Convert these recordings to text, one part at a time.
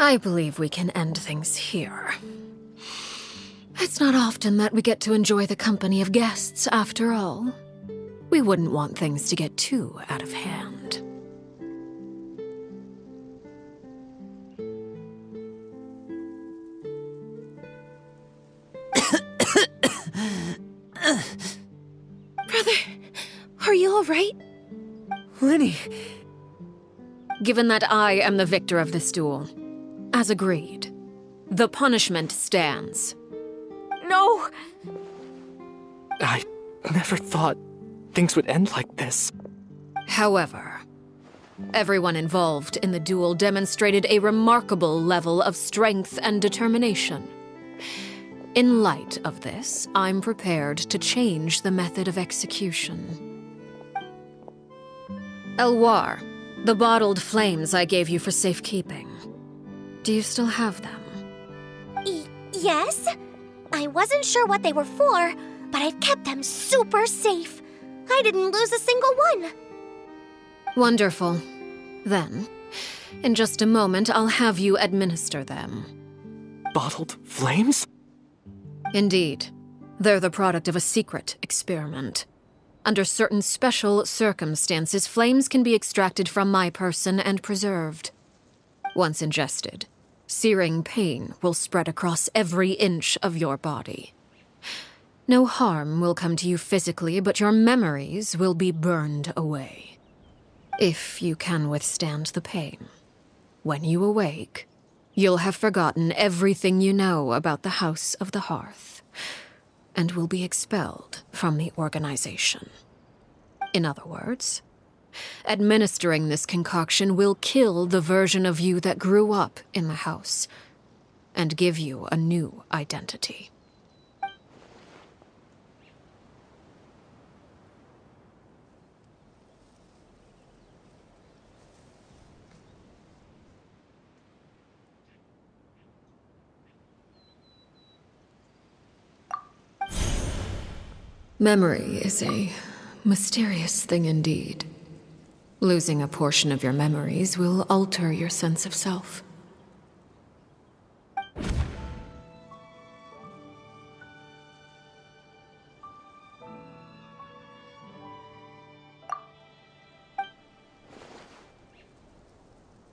I believe we can end things here. It's not often that we get to enjoy the company of guests, after all. We wouldn't want things to get too out of hand. Brother, are you alright? Lyney! Given that I am the victor of this duel, as agreed, the punishment stands. No! I never thought things would end like this. However, everyone involved in the duel demonstrated a remarkable level of strength and determination. In light of this, I'm prepared to change the method of execution. Elwar, the bottled flames I gave you for safekeeping. Do you still have them? Y yes? I wasn't sure what they were for, but I've kept them super safe. I didn't lose a single one. Wonderful. Then, in just a moment, I'll have you administer them. Bottled flames? Indeed. They're the product of a secret experiment. Under certain special circumstances, flames can be extracted from my person and preserved. Once ingested, searing pain will spread across every inch of your body. No harm will come to you physically, but your memories will be burned away. If you can withstand the pain. When you awake, you'll have forgotten everything you know about the House of the Hearth, and will be expelled from the organization. In other words, administering this concoction will kill the version of you that grew up in the house, and give you a new identity. Memory is a mysterious thing indeed. Losing a portion of your memories will alter your sense of self.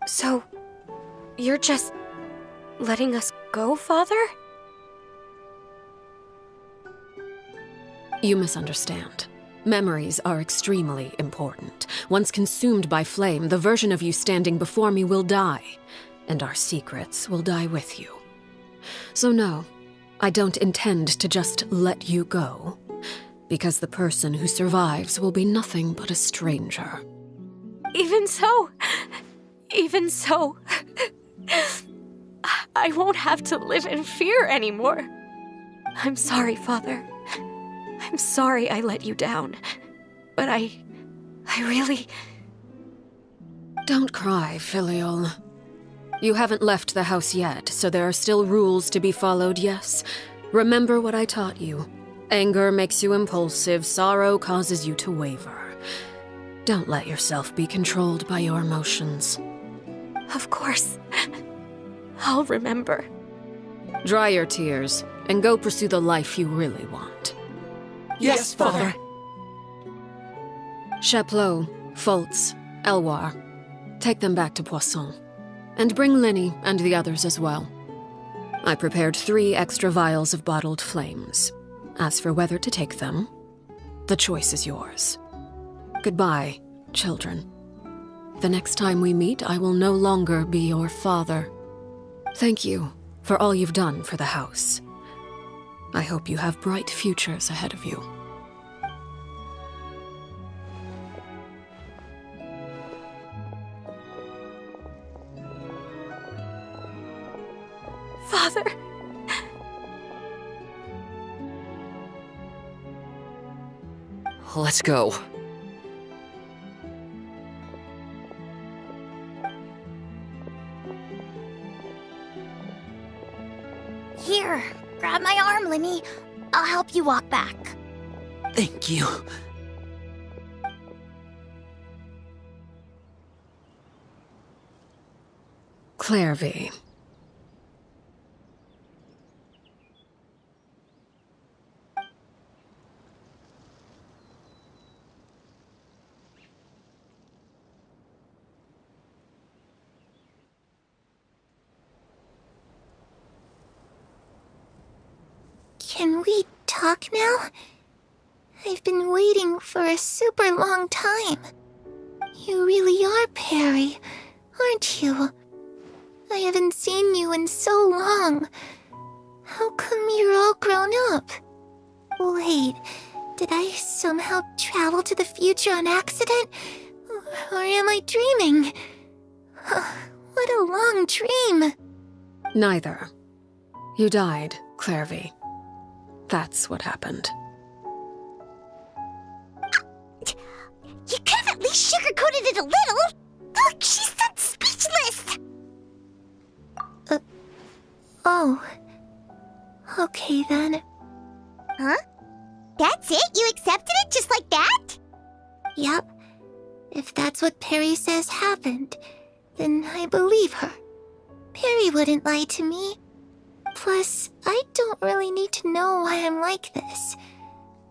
So, you're just letting us go, Father? You misunderstand. Memories are extremely important. Once consumed by flame, the version of you standing before me will die, and our secrets will die with you. So, no, I don't intend to just let you go, because the person who survives will be nothing but a stranger. Even so, even so, I won't have to live in fear anymore. I'm sorry, Father. I'm sorry I let you down. But I. I really. Don't cry, Filial. You haven't left the house yet, so there are still rules to be followed, yes? Remember what I taught you. Anger makes you impulsive, sorrow causes you to waver. Don't let yourself be controlled by your emotions. Of course. I'll remember. Dry your tears and go pursue the life you really want. Yes, Father. Chaplot, Foltz, Elwar. Take them back to Poisson. And bring Lyney and the others as well. I prepared three extra vials of bottled flames. As for whether to take them, the choice is yours. Goodbye, children. The next time we meet, I will no longer be your father. Thank you for all you've done for the house. I hope you have bright futures ahead of you. Father. Let's go. Here, grab my arm, Lyney. I'll help you walk back. Thank you. Clervie, Can we talk now? I've been waiting for a super long time. You really are Perry, aren't you? I haven't seen you in so long. How come you're all grown up? Wait, did I somehow travel to the future on accident? Or am I dreaming? What a long dream! Neither. You died, Clervie. That's what happened. You could have at least sugarcoated it a little. Look, she's done speechless. Uh, oh. Okay then. Huh? That's it? You accepted it just like that? Yep. If that's what Perry says happened, then I believe her. Perry wouldn't lie to me. Plus, I don't really need to know why I'm like this.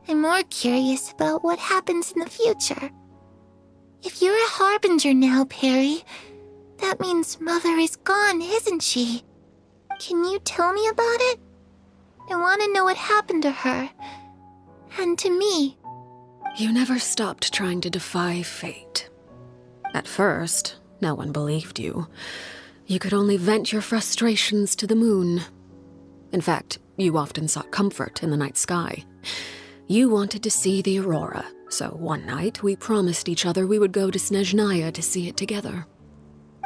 I'm more curious about what happens in the future. If you're a harbinger now, Perry, that means Mother is gone, isn't she? Can you tell me about it? I want to know what happened to her. And to me. You never stopped trying to defy fate. At first, no one believed you. You could only vent your frustrations to the moon. In fact, you often sought comfort in the night sky. You wanted to see the aurora, so one night we promised each other we would go to Snezhnaya to see it together.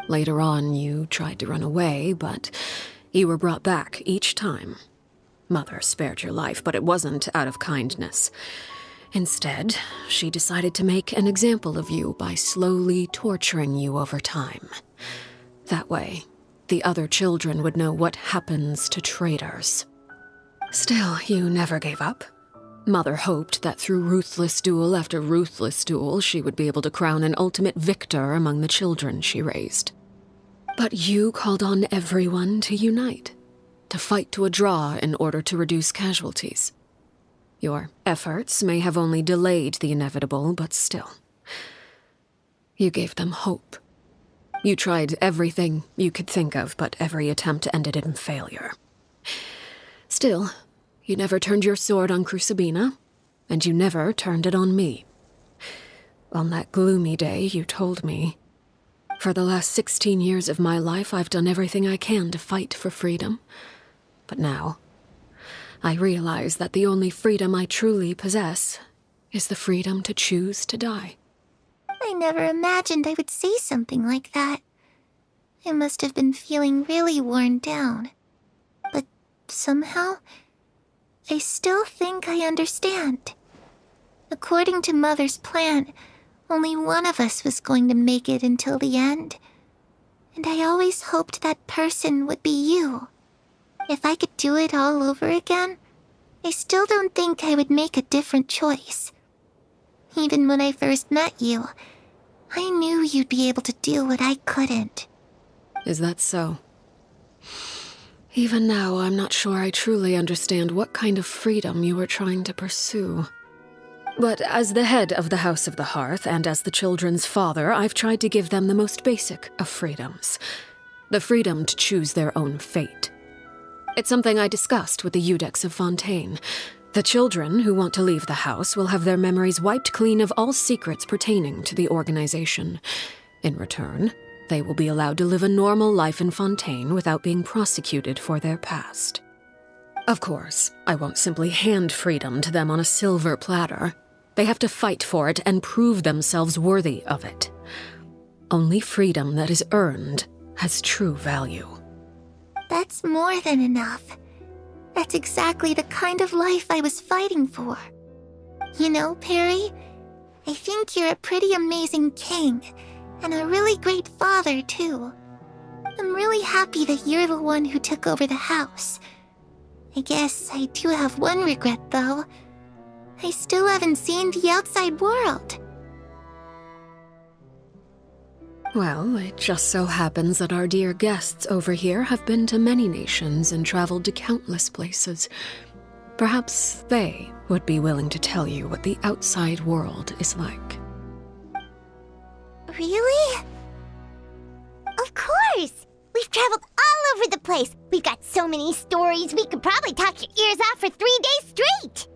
Later on, you tried to run away, but you were brought back each time. Mother spared your life, but it wasn't out of kindness. Instead, she decided to make an example of you by slowly torturing you over time. That way, the other children would know what happens to traitors. Still, you never gave up. Mother hoped that through ruthless duel after ruthless duel, she would be able to crown an ultimate victor among the children she raised. But you called on everyone to unite, to fight to a draw in order to reduce casualties. Your efforts may have only delayed the inevitable, but still. You gave them hope. You tried everything you could think of, but every attempt ended in failure. Still, you never turned your sword on Crucabena, and you never turned it on me. On that gloomy day, you told me, For the last 16 years of my life, I've done everything I can to fight for freedom. But now, I realize that the only freedom I truly possess is the freedom to choose to die. I never imagined I would say something like that. I must have been feeling really worn down. But somehow, I still think I understand. According to Mother's plan, only one of us was going to make it until the end. And I always hoped that person would be you. If I could do it all over again, I still don't think I would make a different choice. Even when I first met you, I knew you'd be able to do what I couldn't. Is that so? Even now, I'm not sure I truly understand what kind of freedom you were trying to pursue. But as the head of the House of the Hearth and as the children's father, I've tried to give them the most basic of freedoms the freedom to choose their own fate. It's something I discussed with the Iudex of Fontaine. The children who want to leave the house will have their memories wiped clean of all secrets pertaining to the organization. In return, they will be allowed to live a normal life in Fontaine without being prosecuted for their past. Of course, I won't simply hand freedom to them on a silver platter. They have to fight for it and prove themselves worthy of it. Only freedom that is earned has true value. That's more than enough. That's exactly the kind of life I was fighting for. You know, Perry, I think you're a pretty amazing king, and a really great father, too. I'm really happy that you're the one who took over the house. I guess I do have one regret, though. I still haven't seen the outside world. Well, it just so happens that our dear guests over here have been to many nations and traveled to countless places. Perhaps they would be willing to tell you what the outside world is like. Really? Of course. We've traveled all over the place. We've got so many stories, we could probably talk your ears off for three days straight.